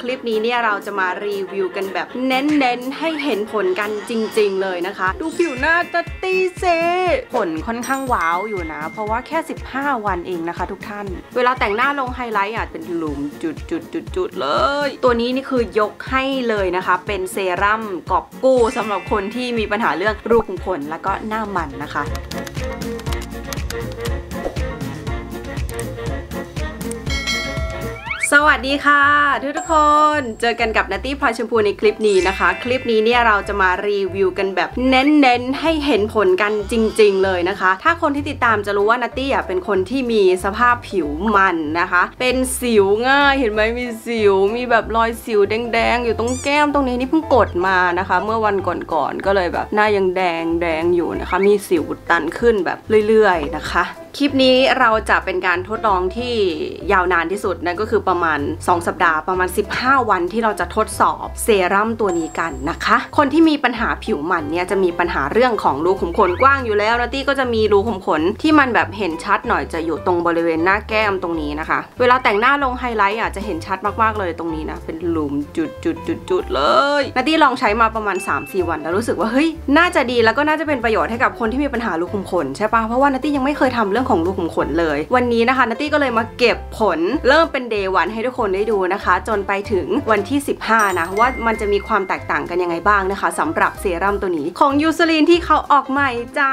คลิปนี้เนี่ยเราจะมารีวิวกันแบบเน้นๆ ให้เห็นผลกันจริง ๆ เลยนะคะ ดูผิวหน้าตัตตี้เซผลค่อนข้างว้าวอยู่นะ เพราะว่าแค่ 15 วันเองนะคะ ทุกท่าน เวลาแต่งหน้าลงไฮไลท์อาจเป็นหลุมจุดๆๆ ๆ เลย ตัวนี้นี่คือยกให้เลยนะคะ เป็นเซรั่มกอบกู้สำหรับคนที่มีปัญหาเรื่องรูขุมขนแล้วก็หน้ามันนะคะ สวัสดีค่ะทุกทุกคนเจอกันกับนัตตี้พลอยชมพูในคลิปนี้นะคะ คลิปนี้เนี่ยเราจะมารีวิวกันแบบเน้นๆให้เห็นผลกันจริง ๆ เลยนะคะ ถ้าคนที่ติดตามจะรู้ว่านัตตี้อะเป็นคนที่มีสภาพผิวมันนะคะ เป็นสิวง่ายเห็นไหมมีสิว มีแบบรอยสิวแดงๆอยู่ตรงแก้มตรงนี้นี่เพิ่งกดมานะคะ เมื่อวันก่อนๆก็เลยแบบหน้ายังแดงแดงๆอยู่นะคะ มีสิวตันขึ้นแบบเรื่อย ๆ นะคะคลิปนี้เราจะเป็นการทดลองที่ยาวนานที่สุดนั่นก็คือประมาณ 2 สัปดาห์ประมาณ 15 วันที่เราจะทดสอบเซรั่มตัวนี้กันนะคะ คนที่มีปัญหาผิวมันเนี่ยจะมีปัญหาเรื่องของรูขุมขนกว้างอยู่แล้วนะตี้ก็จะมีรูขุมขนที่มันแบบเห็นชัดหน่อยจะอยู่ตรงบริเวณหน้าแก้มตรงนี้นะคะ เวลาแต่งหน้าลงไฮไลท์อะจะเห็นชัดมากๆเลยตรงนี้นะเป็นหลุมจุดจุดจุดจุดเลยนาตี้ลองใช้มาประมาณ 3-4 วัน แล้วรู้สึกว่าเฮ้ยน่าจะดีแล้วก็น่าจะเป็นประโยชน์ให้กับคนที่มีปัญหารูขุมขนใช่ปะเพราะว่านาตี้ยังไม่เคยทำเรื่องของรูขุมขนเลย วันนี้นะคะนัตตี้ก็เลยมาเก็บผลเริ่มเป็นเดย์วันให้ทุกคนได้ดูนะคะ จนไปถึงวันที่ 15 นะ ว่ามันจะมีความแตกต่างกันยังไงบ้างนะคะสำหรับเซรั่มตัวนี้ของยูซลีนที่เขาออกใหม่จ้า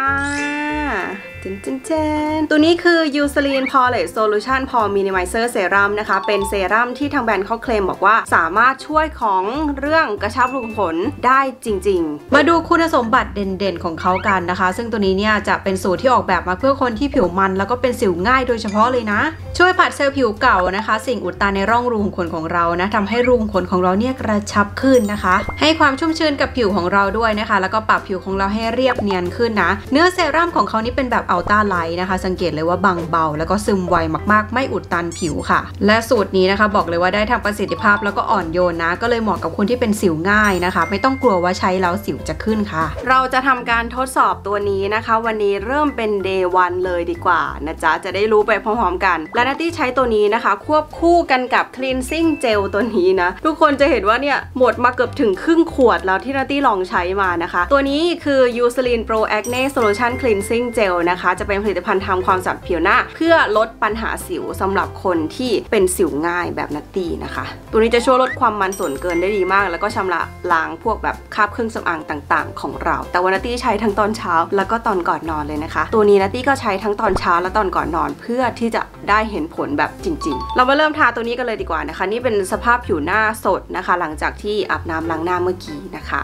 จนจนจนตัวนี้คือ Eucerin Poreless Solution Pore Minimizer Serum นะคะ เป็นเซรั่มที่ทางแบรนด์เขาเคลมบอกว่าสามารถช่วยของเรื่องกระชับรูขุมขนได้จริง ๆ มาดูคุณสมบัติเด่นๆ ของเขากันนะคะ ซึ่งตัวนี้เนี่ยจะเป็นสูตรที่ออกแบบมาเพื่อคนที่ผิวมัน แล้วก็เป็นสิวง่ายโดยเฉพาะเลยนะ ช่วยผลัดเซลล์ผิวเก่านะคะ สิ่งอุดตันในร่องรูขุมขนของเรานะทำให้รูขุมขนของเราเนี่ยกระชับขึ้นนะคะ ให้ความชุ่มชื้นกับผิวของเราด้วยนะคะ แล้วก็ปรับผิวของเราให้เรียบเนียนขึ้นนะ เนื้อเซรั่มของเขานี่เป็นแบบ ultra light นะคะ สังเกตเลยว่าบางเบา แล้วก็ซึมไวมากๆ ไม่อุดตันผิวค่ะ และสูตรนี้นะคะบอกเลยว่าได้ทั้งประสิทธิภาพแล้วก็อ่อนโยนนะ ก็เลยเหมาะกับคนที่เป็นสิวง่ายนะคะ ไม่ต้องกลัวว่าใช้แล้วสิวจะขึ้นค่ะ เราจะทำการทดสอบตัวนี้นะคะ วันนี้เริ่มเป็น day 1เลยดีกว่านะจ๊ะจะได้รู้ไปพร้อมๆกัน และนัตตี้ใช้ตัวนี้นะคะ ควบคู่กันกับ cleansing gel ตัวนี้นะ ทุกคนจะเห็นว่าเนี่ยหมดมาเกือบถึงครึ่งขวดแล้วที่นัตตี้ลองใช้มานะคะ ตัวนี้คือ Eucerin Pro Acne Solution Cleansing Gel นะคะจะเป็นผลิตภัณฑ์ทำความสะอาดผิวหน้า เพื่อลดปัญหาสิวสำหรับคนที่เป็นสิวง่ายแบบนัตตี้นะคะ ตัวนี้จะช่วยลดความมันส่วนเกินได้ดีมาก แล้วก็ชำระล้างพวกแบบคราบเครื่องสำอางต่างๆ ของเรา แต่วันนัตตี้ใช้ทั้งตอนเช้า แล้วก็ตอนก่อนนอนเลยนะคะ ตัวนี้นัตตี้ก็ใช้ทั้งตอนเช้าและตอนก่อนนอน เพื่อที่จะได้เห็นผลแบบจริง ๆ เรามาเริ่มทาตัวนี้กันเลยดีกว่านะคะ นี่เป็นสภาพผิวหน้าสดนะคะ หลังจากที่อาบน้ำล้างหน้าเมื่อกี้นะคะ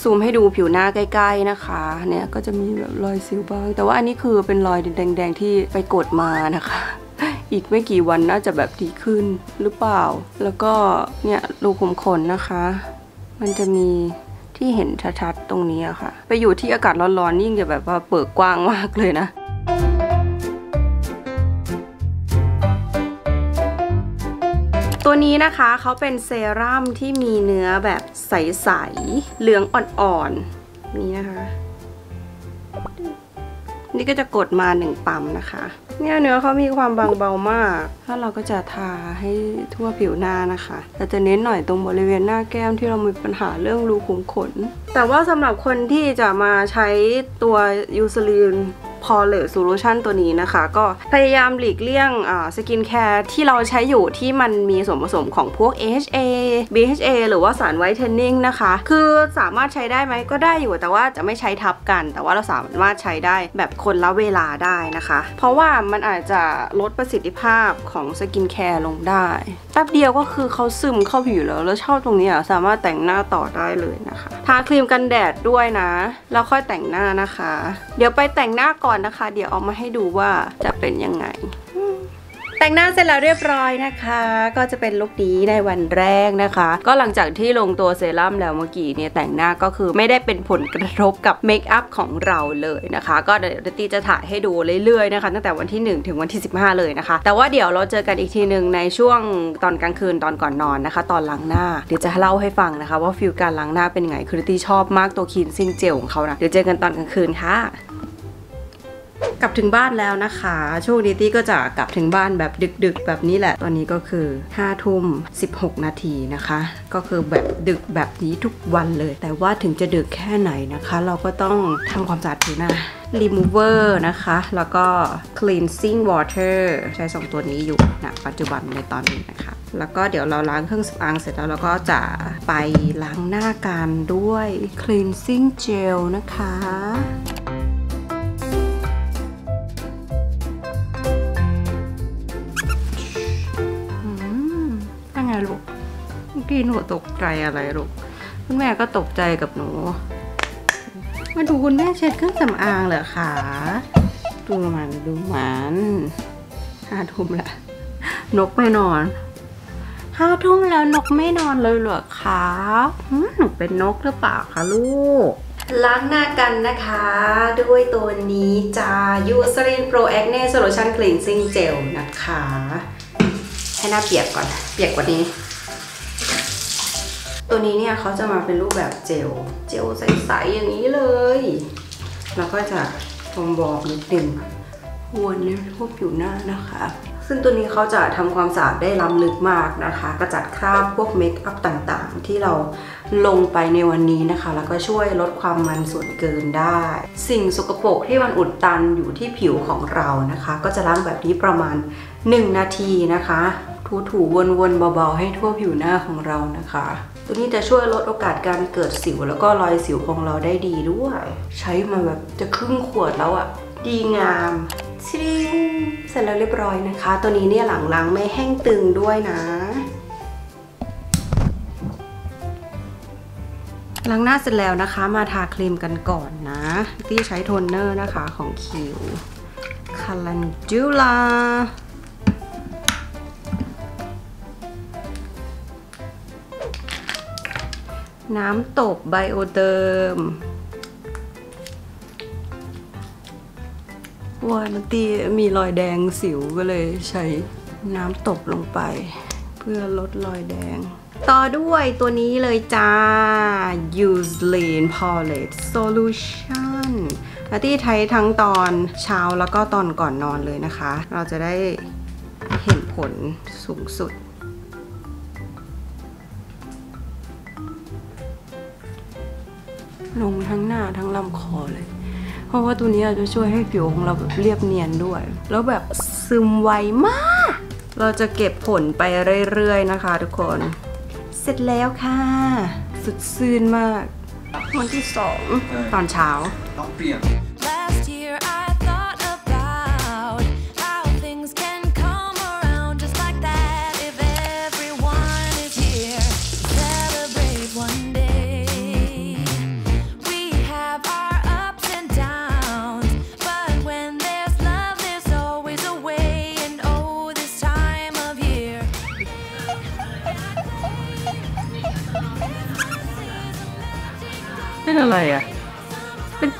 ซูมให้ดูผิวหน้าใกล้ ๆนะคะ เนี่ยก็จะมีแบบรอยสิวบ้าง แต่ว่าอันนี้คือเป็นรอยแดง ๆ ที่ไปกดมานะคะ อีกไม่กี่วันน่าจะแบบดีขึ้นหรือเปล่า แล้วก็เนี่ยรูขุมขนนะคะ มันจะมีที่เห็นชัดๆตรงนี้อะค่ะ ไปอยู่ที่อากาศร้อนๆยิ่งจะแบบว่าเปิดกว้างมากเลยนะ ตัวนี้นะคะเขาเป็นเซรั่มที่มีเนื้อแบบใสๆเหลืองอ่อนๆนี่นะคะ นี่ก็จะกดมาหนึ่งปั๊มนะคะ เนี่ยเนื้อเขามีความบางเบามาก ถ้าเราก็จะทาให้ทั่วผิวหน้านะคะ แต่จะเน้นหน่อยตรงบริเวณหน้าแก้มที่เรามีปัญหาเรื่องรูขุมขน แต่ว่าสำหรับคนที่จะมาใช้ตัว Eucerin Poreless Solution ตัวนี้นะคะ ก็พยายามหลีกเลี่ยง skincare ที่เราใช้อยู่ที่มันมีส่วนผสมของพวก AHA BHA หรือว่าสาร whitening นะคะ คือสามารถใช้ได้ไหมก็ได้อยู่แต่ว่าจะไม่ใช้ทับกัน แต่ว่าเราสามารถใช้ได้แบบคนละเวลาได้นะคะ เพราะว่ามันอาจจะลดประสิทธิภาพของ skincare ลงได้แป๊บเดียวก็คือเขาซึมเข้าผิวแล้ว แล้วเช้าตรงนี้อะสามารถแต่งหน้าต่อได้เลยนะคะ ทาครีมกันแดดด้วยนะ แล้วค่อยแต่งหน้านะคะ เดี๋ยวไปแต่งหน้าก่อนนะคะ เดี๋ยวเอามาให้ดูว่าจะเป็นยังไง แต่งหน้าเสร็จแล้วเรียบร้อยนะคะ ก็จะเป็น look นี้ในวันแรกนะคะ ก็หลังจากที่ลงตัวเซรั่มแล้วเมื่อกี้เนี่ยแต่งหน้าก็คือไม่ได้เป็นผลกระทบกับ makeup ของเราเลยนะคะ ก็เดี๋ยวตี้จะถ่ายให้ดูเรื่อยๆนะคะ ตั้งแต่วันที่ 1 ถึงวันที่ 15 เลยนะคะ แต่ว่าเดี๋ยวเราเจอกันอีกทีหนึ่งในช่วงตอนกลางคืนตอนก่อนนอนนะคะ ตอนล้างหน้าเดี๋ยวจะเล่าให้ฟังนะคะ ว่า feel การล้างหน้าเป็นไงคือตี้ชอบมากตัว cleansing gel ของเขานะเดี๋ยวเจอกันตอนกลางคืนค่ะ กลับถึงบ้านแล้วนะคะช่วงนี้ตี้ก็จะกลับถึงบ้านแบบดึก ๆ แบบนี้แหละ ตอนนี้ก็คือ5ทุ่ม16 นาทีนะคะ ก็คือแบบดึกแบบนี้ทุกวันเลย แต่ว่าถึงจะดึกแค่ไหนนะคะ เราก็ต้องทำความสะอาดผิวหน้า remover นะคะ แล้วก็ cleansing water ใช้2ตัวนี้อยู่ณปัจจุบันในตอนนี้นะคะ แล้วก็เดี๋ยวเราล้างเครื่องสำอางเสร็จแล้วเราก็จะไปล้างหน้ากันด้วย cleansing gel นะคะ ลูกเมื่อกี้หนูตกใจอะไรลูก คุณแม่ก็ตกใจกับหนู มาดูคุณแม่เช็ดเครื่องสำอางเหรอคะดูมันดูมันห้าทุ่มละนกไม่นอนห้าทุ่มแล้วนกไม่นอนเลยเหรอคะหนูเป็นนกหรือเปล่าคะลูก ล้างหน้ากันนะคะ ด้วยตัวนี้จ้า Eucerin Pro Acne Solution Cleansing Gel นะคะ ให้หน้าเปียกก่อน เปียกกว่านี้ ตัวนี้เนี่ยเขาจะมาเป็นรูปแบบเจล เจลใสๆอย่างนี้เลย แล้วก็จะบอมบอมนิดนึงวนในพวกผิวหน้านะคะ ซึ่งตัวนี้เขาจะทำความสะอาดได้ล้ำลึกมากนะคะ กระจัดคราบพวกเมคอัพต่างๆ ที่เราลงไปในวันนี้นะคะ แล้วก็ช่วยลดความมันส่วนเกินได้ สิ่งสกปรกที่มันอุดตันอยู่ที่ผิวของเรานะคะ ก็จะล้างแบบนี้ประมาณ 1 นาทีนะคะ ถูๆวนๆเบาๆให้ทั่วผิวหน้าของเรานะคะ ตัวนี้จะช่วยลดโอกาสการเกิดสิวแล้วก็รอยสิวของเราได้ดีด้วย ใช้มาแบบจะครึ่งขวดแล้วอะดีงามชิงเสร็จแล้วเรียบร้อยนะคะ ตัวนี้เนี่ยหลังล้างไม่แห้งตึงด้วยนะล้างหน้าเสร็จแล้วนะคะ มาทาครีมกันก่อนนะที่ใช้โทนเนอร์นะคะของ Kiehl's Calendula น้ำตบไบโอเดิมวานตีมีรอยแดงสิวก็เลยใช้น้ำตบลงไป เพื่อลดรอยแดง ต่อด้วยตัวนี้เลยจ้า Eucerin Palette Solution นาตี้ใช้ทั้งตอนเช้าแล้วก็ตอนก่อนนอนเลยนะคะ เราจะได้เห็นผลสูงสุด ลงทั้งหน้าทั้งลำคอเลย เพราะว่าตัวนี้จะช่วยให้ผิวของเราแบบเรียบเนียนด้วย แล้วแบบซึมไวมาก เราจะเก็บผลไปเรื่อยๆนะคะทุกคน เสร็จแล้วค่ะ สุดซื่นมากวันที่สองตอนเช้าต้องเปลี่ยน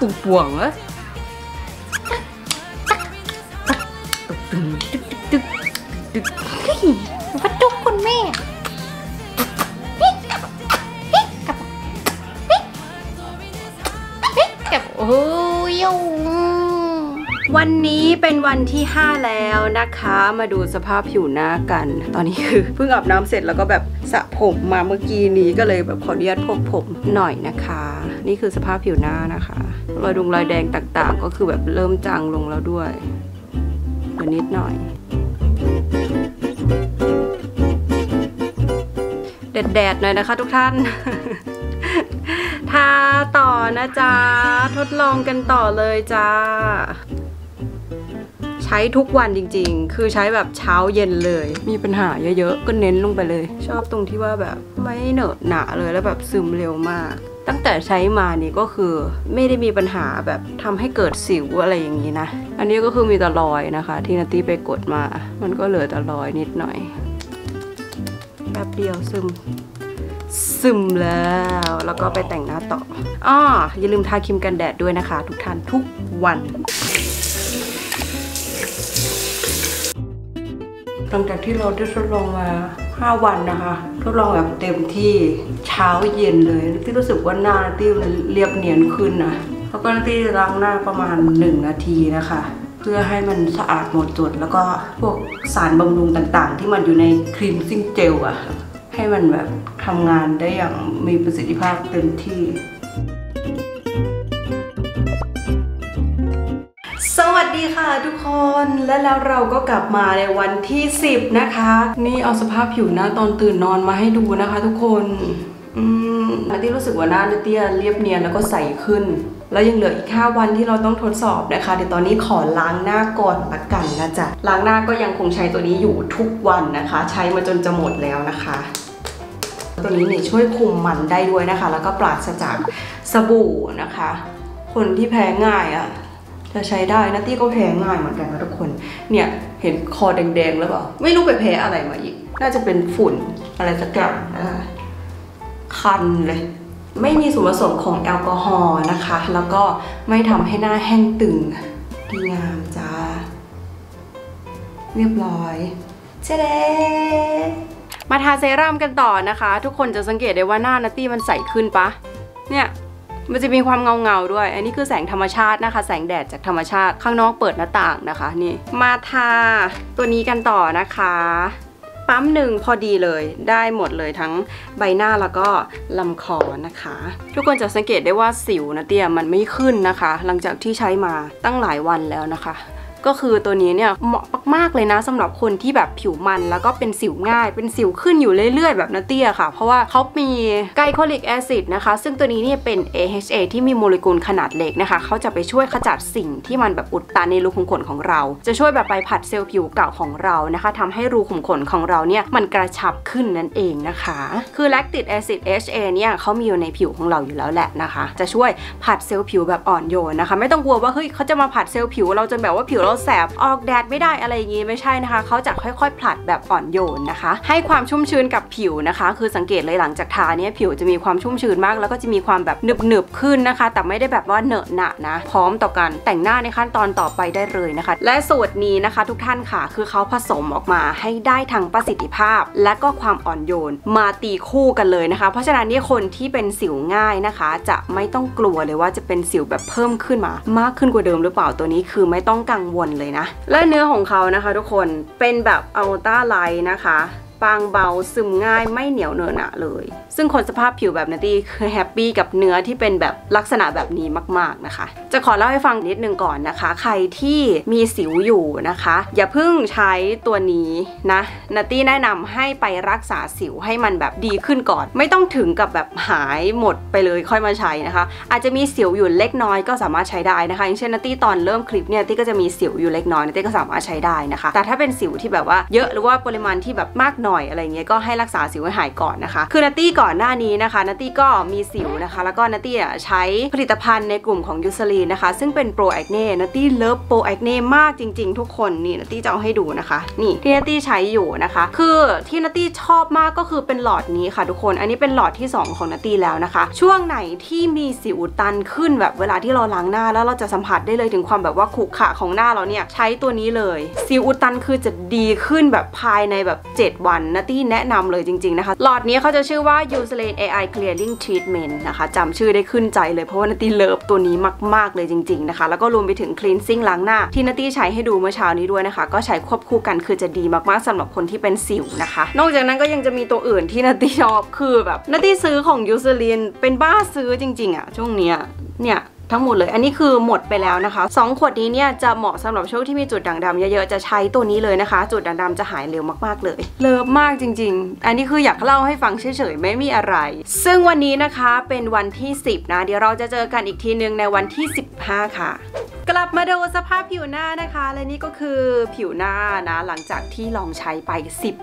เป็นปุ่ วันนี้เป็นวันที่ 5 แล้วนะคะ มาดูสภาพผิวหน้ากัน ตอนนี้คือเพิ่งอาบน้ำเสร็จแล้วก็แบบสระผมมาเมื่อกี้นี้ก็เลยแบบขออนุญาตพกผมหน่อยนะคะ นี่คือสภาพผิวหน้านะคะ รอยดุงรอยแดงต่างๆ ก็คือแบบเริ่มจางลงแล้วด้วยเดี๋ยวนิดหน่อยแดดๆหน่อยนะคะทุกท่านทาต่อนะจ๊ะ ทดลองกันต่อเลยจ้า ใช้ทุกวันจริง ๆ คือใช้แบบเช้าเย็นเลย มีปัญหาเยอะๆ ก็เน้นลงไปเลย ชอบตรงที่ว่าแบบไม่เหนอะหนาเลยแล้วแบบซึมเร็วมาก ตั้งแต่ใช้มานี่ก็คือไม่ได้มีปัญหาแบบทำให้เกิดสิวอะไรอย่างนี้นะ อันนี้ก็คือมีแต่รอยนะคะ ที่นาตี้ไปกดมา มันก็เหลือแต่รอยนิดหน่อยแป๊บเดียวซึมซึมแล้วแล้วก็ไปแต่งหน้าต่ออ้ออย่าลืมทาครีมกันแดดด้วยนะคะ ทุกท่านทุกวัน หลังจากที่เราได้ทดลองมา 5 วันนะคะ ทดลองแบบเต็มที่เช้าเย็นเลย ที่รู้สึกว่าหน้าที่มันเรียบเนียนขึ้นนะแล้วก็ที่ล้างหน้าประมาณ 1 นาทีนะคะ เพื่อให้มันสะอาดหมดจด แล้วก็พวกสารบำรุงต่างๆ ที่มันอยู่ในครีมซิ่งเจลอะให้มันแบบทำงานได้อย่างมีประสิทธิภาพเต็มที่ ทุกคนและแล้วเราก็กลับมาในวันที่ 10 นะคะ นี่เอาสภาพผิวหน้าตอนตื่นนอนมาให้ดูนะคะ ทุกคนอืมนาตี้รู้สึกว่าหน้านาตี้เรียบเนียนแล้วก็ใสขึ้น แล้วยังเหลืออีก 5 วันที่เราต้องทดสอบนะคะเดี๋ยวตอนนี้ขอล้างหน้าก่อนละกันนะจ๊ะล้างหน้าก็ยังคงใช้ตัวนี้อยู่ทุกวันนะคะ ใช้มาจนจะหมดแล้วนะคะตัวนี้เนี่ยช่วยคุมมันได้ด้วยนะคะ แล้วก็ปราศจากสบู่นะคะ คนที่แพ้ง่ายอะ่ะ จะใช้ได้นะตี้ก็แพ้ง่ายเหมือนกันนะทุกคน เนี่ยเห็นคอแดงๆแล้วเปล่าไม่รู้ไปแพ้อะไรมาอีก น่าจะเป็นฝุ่นอะไรสักอย่างนะคะคันเลย ไม่มีส่วนผสมของแอลกอฮอล์นะคะ แล้วก็ไม่ทำให้หน้าแห้งตึงดีงามจ้าเรียบร้อยเจ๊เดมาทาเซรั่มกันต่อนะคะ ทุกคนจะสังเกตได้ว่าหน้านัตตี้มันใสขึ้นปะเนี่ย มันจะมีความเงาเงาๆด้วย อันนี้คือแสงธรรมชาตินะคะ แสงแดดจากธรรมชาติ ข้างนอกเปิดหน้าต่างนะคะ นี่ มาทาตัวนี้กันต่อนะคะ ปั๊มหนึ่งพอดีเลย ได้หมดเลยทั้งใบหน้าแล้วก็ลำคอนะคะ ทุกคนจะสังเกตได้ว่าสิวนะเตี้ยมันไม่ขึ้นนะคะ หลังจากที่ใช้มาตั้งหลายวันแล้วนะคะ ก็คือตัวนี้เนี่ยเหมาะมากๆเลยนะสำหรับคนที่แบบผิวมันแล้วก็เป็นสิวง่าย เป็นสิวขึ้นอยู่เรื่อยๆ แบบนาเตียค่ะ เพราะว่าเขามีไกลโคลิกแอซิดนะคะ ซึ่งตัวนี้เนี่ยเป็น AHA ที่มีโมเลกุลขนาดเล็กนะคะ เขาจะไปช่วยขจัดสิ่งที่มันแบบอุดตันในรูขุมขนของเรา จะช่วยแบบไปผัดเซลล์ผิวเก่าของเรานะคะทำให้รูขุมขนของเราเนี่ยมันกระชับขึ้นนั่นเองนะคะ คือ lactic acid HA เนี่ยเขามีอยู่ในผิวของเราอยู่แล้วแหละนะคะ จะช่วยผัดเซลล์ผิวแบบอ่อนโยนนะคะ ไม่ต้องกลัวว่าเฮ้ยเขาจะมาผัดเซลล์ผิวเราจนแบบว่าผิวเราแสบออกแดดไม่ได้อะไรอย่างงี้ไม่ใช่นะคะ เขาจะค่อยๆ ผลัดแบบอ่อนโยนนะคะ ให้ความชุ่มชื้นกับผิวนะคะ คือสังเกตเลยหลังจากทาเนี่ยผิวจะมีความชุ่มชื้นมาก แล้วก็จะมีความแบบหนึบๆขึ้นนะคะ แต่ไม่ได้แบบว่าเหนอะหนะนะ พร้อมต่อการแต่งหน้าในขั้นตอนต่อไปได้เลยนะคะ และสูตรนี้นะคะ ทุกท่านค่ะ คือเขาผสมออกมาให้ได้ทั้งประสิทธิภาพ และก็ความอ่อนโยนมาตีคู่กันเลยนะคะ เพราะฉะนั้นเนี่ยคนที่เป็นสิวง่ายนะคะ จะไม่ต้องกลัวเลยว่าจะเป็นสิวแบบเพิ่มขึ้นมามากขึ้นกว่าเดิมหรือเปล่าตัวนี้คือไม่ต้องกังวลเลยนะ และเนื้อของเขานะคะทุกคนเป็นแบบ ultra light นะคะ บางเบาซึมง่ายไม่เหนียวเนอะหนะเลย ซึ่งคนสภาพผิวแบบนัตตี้คือ happy กับเนื้อที่เป็นแบบลักษณะแบบนี้มากๆนะคะ จะขอเล่าให้ฟังนิดนึงก่อนนะคะ ใครที่มีสิวอยู่นะคะ อย่าเพิ่งใช้ตัวนี้นะนัตตี้แนะนำให้ไปรักษาสิวให้มันแบบดีขึ้นก่อน ไม่ต้องถึงกับแบบหายหมดไปเลยค่อยมาใช้นะคะ อาจจะมีสิวอยู่เล็กน้อยก็สามารถใช้ได้นะคะ อย่างเช่นนัตตี้ตอนเริ่มคลิปเนี่ยนตี้ก็จะมีสิวอยู่เล็กน้อยนัตตี้ก็สามารถใช้ได้นะคะ แต่ถ้าเป็นสิวที่แบบว่าเยอะหรือว่าปริมาณที่แบบมากหน่อยอะไรเงี้ยก็ให้รักษาสิวให้หายก่อนนะคะ คือนัตตี้ก่อนหน้านี้นะคะนัตตี้ก็มีสิวนะคะ แล้วก็นัตตี้ใช้ผลิตภัณฑ์ในกลุ่มของ Eucerin นะคะ ซึ่งเป็น ProAcne นัตตี้ love ProAcne มากจริง ๆ ทุกคนนี่นัตตี้จะเอาให้ดูนะคะ นี่ที่นัตตี้ใช้อยู่นะคะ คือที่นัตตี้ชอบมากก็คือเป็นหลอดนี้ค่ะทุกคน อันนี้เป็นหลอดที่ 2 ของนัตตี้แล้วนะคะ ช่วงไหนที่มีสิวอุดตันขึ้นแบบเวลาที่เราล้างหน้าแล้วเราจะสัมผัสได้เลยถึงความแบบว่าขรุขระของหน้าเราเนี่ยใช้ตัวนี้เลยสิวอุดตันคือจะดีขึ้นแบบภายในแบบ 7 วันนัตตี้แนะนำเลยจริง ๆ นะคะ หลอดนี้เขาจะชื่อว่า u s e l a n AI Clearing Treatment นะคะจำชื่อได้ขึ้นใจเลยเพราะว่านัตตี้ love ตัวนี้มาก ๆ เลยจริง ๆ นะคะ แล้วก็รวมไปถึง cleansing ล้างหน้า ที่นัตตี้ใช้ให้ดูเมื่อเช้านี้ด้วยนะคะ ก็ใช้ควบคู่กันคือจะดีมากๆสำหรับคนที่เป็นสิวนะคะ นอกจากนั้นก็ยังจะมีตัวอื่นที่นัตตี้ชอบคือแบบนัตตี้ซื้อของ u s e l a n เป็นบ้าซื้อจริง ๆอะช่วงเนี้ยเนี่ย ทั้งหมดเลย อันนี้คือหมดไปแล้วนะคะ 2 ขวดนี้เนี่ยจะเหมาะสำหรับช่วงที่มีจุดด่างดำเยอะๆ จะใช้ตัวนี้เลยนะคะ จุดด่างดำจะหายเร็วมากๆเลย เลิฟมากจริง ๆ อันนี้คืออยากเล่าให้ฟังเฉยๆ ไม่มีอะไร ซึ่งวันนี้นะคะเป็นวันที่ 10 นะ เดี๋ยวเราจะเจอกันอีกทีนึงในวันที่ 15 ค่ะกลับมาดูสภาพผิวหน้านะคะ และนี่ก็คือผิวหน้านะ หลังจากที่ลองใช้ไป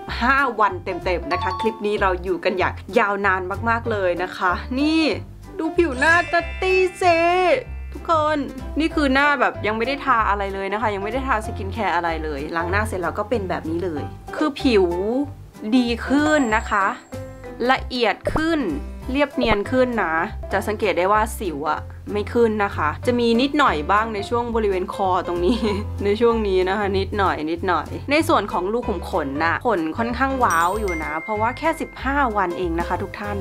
15 วันเต็มๆนะคะ คลิปนี้เราอยู่กันอย่างยาวนานมากๆเลยนะคะ นี่ ดูผิวหน้านัตตี้สิทุกคนนี่คือหน้าแบบยังไม่ได้ทาอะไรเลยนะคะ ยังไม่ได้ทาสกินแคร์อะไรเลยล้างหน้าเสร็จแล้วก็เป็นแบบนี้เลย คือผิวดีขึ้นนะคะ ละเอียดขึ้นเรียบเนียนขึ้นนะ จะสังเกตได้ว่าสิวอะไม่ขึ้นนะคะ จะมีนิดหน่อยบ้างในช่วงบริเวณคอตรงนี้ ในช่วงนี้นะคะ นิดหน่อยนิดหน่อย ในส่วนของรูกขุมขนนะขนค่อนข้างว้าวอยู่นะ เพราะว่าแค่ 15 วันเองนะคะ ทุกท่าน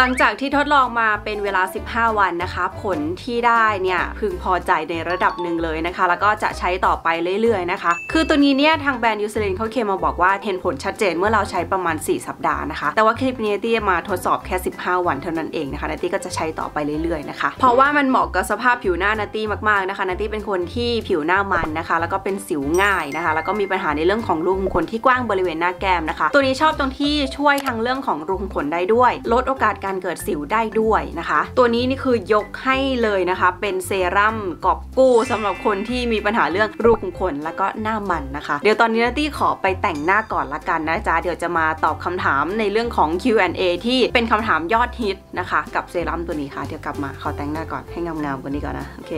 หลังจากที่ทดลองมาเป็นเวลา 15 วันนะคะ ผลที่ได้เนี่ยพึงพอใจในระดับหนึ่งเลยนะคะ แล้วก็จะใช้ต่อไปเรื่อยๆนะคะ คือตัวนี้เนี่ยทางแบรนด์ Eucerin เขาเคลมมาบอกว่าเห็นผลชัดเจนเมื่อเราใช้ประมาณ 4 สัปดาห์นะคะ แต่ว่าคลิปนี้นัตตี้มาทดสอบแค่ 15 วันเท่านั้นเองนะคะนัตตี้ก็จะใช้ต่อไปเรื่อยๆนะคะ เพราะว่ามันเหมาะกับสภาพผิวหน้านัตตี้มากๆนะคะนัตตี้เป็นคนที่ผิวหน้ามันนะคะ แล้วก็เป็นสิวง่ายนะคะ แล้วก็มีปัญหาในเรื่องของรูขุมขนที่กว้างบริเวณหน้าแก้มนะคะ ตัวนี้ชอบตรงที่ช่วยทั้งเรื่องของรูขุมขนได้ด้วย ลดโอกาสการเกิดสิวได้ด้วยนะคะ ตัวนี้นี่คือยกให้เลยนะคะ เป็นเซรั่มกอบกู้สำหรับคนที่มีปัญหาเรื่องรูขุมขนแล้วก็หน้ามันนะคะ เดี๋ยวตอนนี้นัตตี้ขอไปแต่งหน้าก่อนละกันนะจ๊ะเดี๋ยวจะมาตอบคำถามในเรื่องของ Q&A ที่เป็นคำถามยอดฮิตนะคะ กับเซรั่มตัวนี้ค่ะเดี๋ยวกลับมาขอแต่งหน้าก่อนให้งามๆกว่านี้ก่อนนะโอเค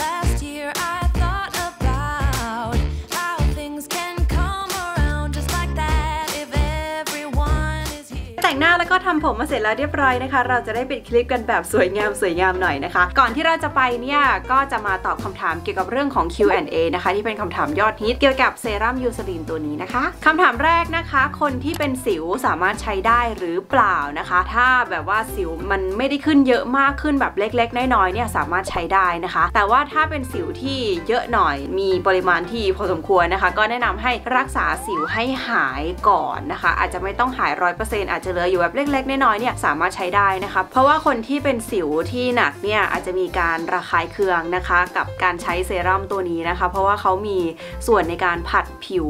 Last year I แต่งหน้าแล้วก็ทำผมมาเสร็จแล้วเรียบร้อยนะคะ เราจะได้ปิดคลิปกันแบบสวยงามสวยงามหน่อยนะคะ ก่อนที่เราจะไปเนี่ยก็จะมาตอบคำถามเกี่ยวกับเรื่องของ Q&A นะคะ ที่เป็นคำถามยอดฮิตเกี่ยวกับเซรั่มยูซลินตัวนี้นะคะคำถามแรกนะคะ คนที่เป็นสิวสามารถใช้ได้หรือเปล่านะคะ ถ้าแบบว่าสิวมันไม่ได้ขึ้นเยอะมากขึ้นแบบเล็ก ๆ น้อยๆเนี่ยสามารถใช้ได้นะคะ แต่ว่าถ้าเป็นสิวที่เยอะหน่อยมีปริมาณที่พอสมควรนะคะ ก็แนะนำให้รักษาสิวให้หายก่อนนะคะ อาจจะไม่ต้องหายร้อยเปอร์เซ็นต์อาจจะลืออยู่แบบเล็กๆน้อยๆเนี่ยสามารถใช้ได้นะคะเพราะว่าคนที่เป็นสิวที่หนักเนี่ยอาจจะมีการระคายเคืองนะคะ กับการใช้เซรั่มตัวนี้นะคะ เพราะว่าเขามีส่วนในการผัดผิว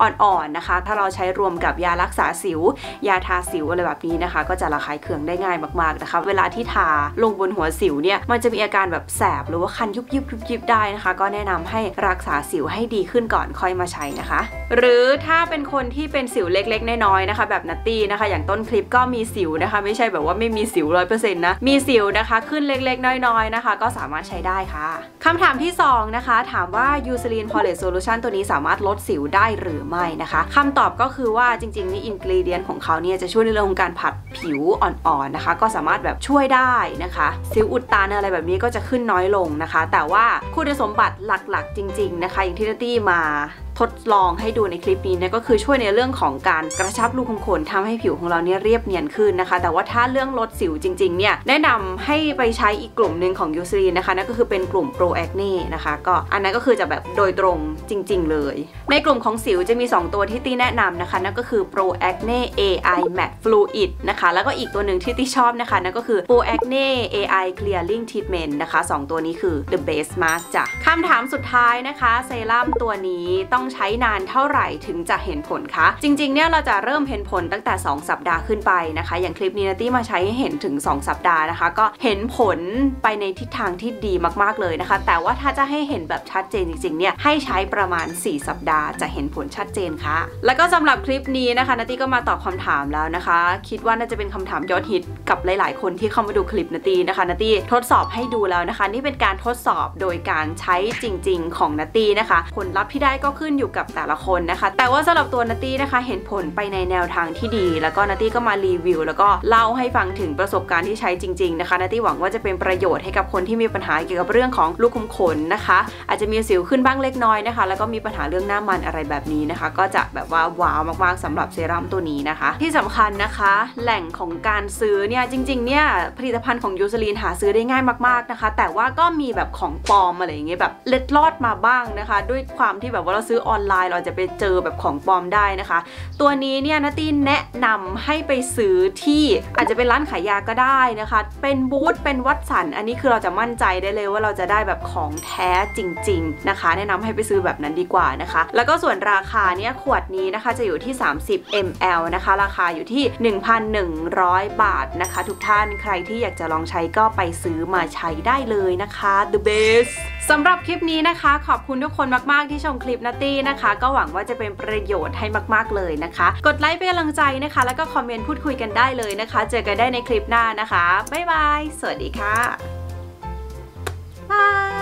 อ่อนๆนะคะ ถ้าเราใช้รวมกับยารักษาสิว ยาทาสิวอะไรแบบนี้นะคะ ก็จะระคายเคืองได้ง่ายมากๆนะคะ เวลาที่ทาลงบนหัวสิวเนี่ยมันจะมีอาการแบบแสบหรือว่าคันยุบยิบยุบยิบได้นะคะ ก็แนะนำให้รักษาสิวให้ดีขึ้นก่อนค่อยมาใช้นะคะ หรือถ้าเป็นคนที่เป็นสิวเล็กๆน้อยๆนะคะ แบบนัตตี้นะคะ อย่างต้นคลิปก็มีสิวนะคะ ไม่ใช่แบบว่าไม่มีสิวร้อยเปอร์เซ็นต์นะ มีสิวนะคะ ขึ้นเล็กๆ น้อยๆนะคะ ก็สามารถใช้ได้ค่ะคำถามที่สองนะคะ ถามว่ายูซ l ลินพอเลตโซลูชันตัวนี้สามารถลดสิวได้หรือไม่นะคะคำตอบก็คือว่าจริงๆนี่ ingredient ของเขาเนี่ยจะช่วยในเรื่องของการผลัดผิวอ่อนๆนะคะ ก็สามารถแบบช่วยได้นะคะ สิวอุดตันอะไรแบบนี้ก็จะขึ้นน้อยลงนะคะ แต่ว่าคุณสมบัติหลักๆ จริง ๆนะคะ อย่างที่นตี้มา ทดลองให้ดูในคลิปนี้เนี่ยก็คือช่วยในเรื่องของการกระชับรูขุมขนทำให้ผิวของเราเนี่ยเรียบเนียนขึ้นนะคะ แต่ว่าถ้าเรื่องลดสิวจริงๆเนี่ยแนะนำให้ไปใช้อีกกลุ่มหนึ่งของยูซ l ลีนนะคะนั่นก็คือเป็นกลุ่ม Pro Acne นะคะก็อันนั้นก็คือจะแบบโดยตรงจริง ๆ เลย ในกลุ่มของสิวจะมี 2 ตัวที่ตีแนะนำนะคะนั่นก็คือ Pro Acne AI Matte Fluid นะคะแล้วก็อีกตัวหนึ่งที่ตีชอบนะคะนั่นก็คือ Pro Acne AI Clearing Treatment นะคะสองตัวนี้คือ the best มากจ้ะคำถามสุดท้ายนะคะเซรั่มตัวนี้ต้องใช้นานเท่าไหร่ถึงจะเห็นผลคะ จริงๆเนี่ยเราจะเริ่มเห็นผลตั้งแต่ 2 สัปดาห์ขึ้นไปนะคะ อย่างคลิปนี้นัตตี้มาใช้ให้เห็นถึง 2 สัปดาห์นะคะ ก็เห็นผลไปในทิศทางที่ดีมากๆเลยนะคะ แต่ว่าถ้าจะให้เห็นแบบชัดเจนจริงๆเนี่ยให้ใช้ประมาณ 4 สัปดาห์จะเห็นผลชัดเจนค่ะ แล้วก็สำหรับคลิปนี้นะคะนัตตี้ก็มาตอบคำถามแล้วนะคะ คิดว่าน่าจะเป็นคำถามยอดฮิตกับหลาย ๆ คนที่เข้ามาดูคลิปนัตตี้นะคะนัตตี้ทดสอบให้ดูแล้วนะคะ นี่เป็นการทดสอบโดยการใช้จริง ๆ ของนัตตี้นะคะ ผลลัพธ์ที่ได้ก็ขึ้นอยู่กับแต่ละคนนะคะ แต่ว่าสำหรับตัวนัตตี้นะคะ เห็นผลไปในแนวทางที่ดี แล้วก็นัตตี้ก็มารีวิว แล้วก็เล่าให้ฟังถึงประสบการณ์ที่ใช้จริงๆนะคะนัตตี้หวังว่าจะเป็นประโยชน์ให้กับคนที่มีปัญหาเกี่ยวกับเรื่องของลูกคุมขนนะคะ อาจจะมีสิวขึ้นบ้างเล็กน้อยนะคะ แล้วก็มีปัญหาเรื่องหน้ามันอะไรแบบนี้นะคะ ก็จะแบบว่าว้าวมากๆสำหรับเซรั่มตัวนี้นะคะ ที่สำคัญนะคะ แหล่งของการซื้อเนี่ยจริงๆเนี่ยผลิตภัณฑ์ของยูซลีนหาซื้อได้ง่ายมากๆนะคะ แต่ว่าก็มีแบบของปลอมอะไรอย่างเงี้ยแบบเล็ดลอดมาบ้างนะคะ ด้วยความที่แบบว่าเราซื้ออออนไลน์เราจะไปเจอแบบของปลอมได้นะคะ ตัวนี้เนี่ยนัตตี้แนะนำให้ไปซื้อที่อาจจะเป็นร้านขายยาก็ได้นะคะ เป็นบูธเป็นวัดสัน อันนี้คือเราจะมั่นใจได้เลยว่าเราจะได้แบบของแท้จริง ๆนะคะ แนะนำให้ไปซื้อแบบนั้นดีกว่านะคะ แล้วก็ส่วนราคาเนี่ยขวดนี้นะคะจะอยู่ที่ 30 ml นะคะ ราคาอยู่ที่ 1,100 บาทนะคะ ทุกท่านใครที่อยากจะลองใช้ก็ไปซื้อมาใช้ได้เลยนะคะ the best สำหรับคลิปนี้นะคะ ขอบคุณทุกคนมาก ๆ ที่ชมคลิปนัตตีนะคะ ก็หวังว่าจะเป็นประโยชน์ให้มาก ๆ เลยนะคะ กดไลค์เป็นกำลังใจนะคะ แล้วก็คอมเมนต์พูดคุยกันได้เลยนะคะ เจอกันได้ในคลิปหน้านะคะ บ๊ายบาย สวัสดีค่ะ บาย